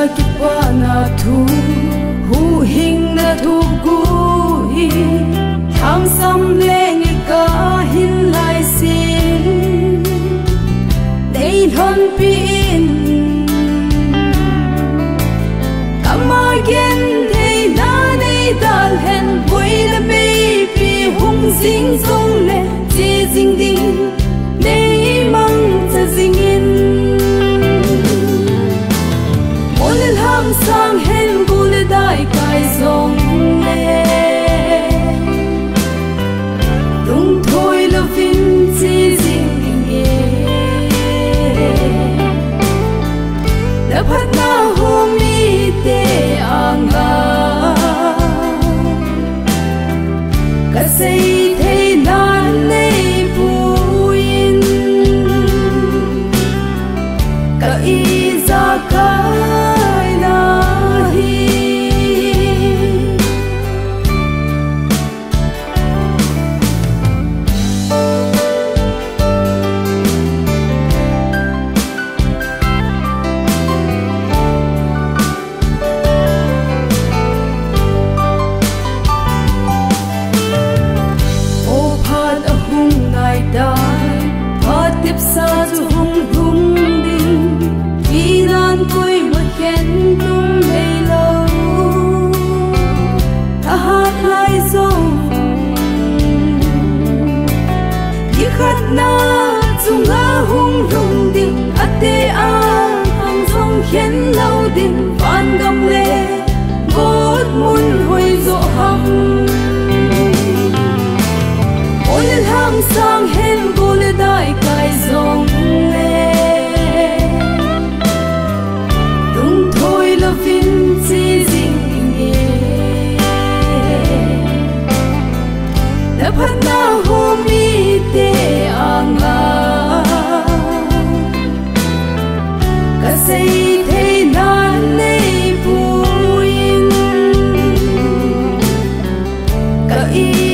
Krista ki na thu hu hing na thu gu hi tham sam le ni ka hin lai sin dei hon pi in kama gen dei na nei dal hen bui le me pi hung sing song le chi sing ding sung nga hung rung ding ate a hang song khen lau ding van gam le gót mun hoi zo ham Ole lang sang 一。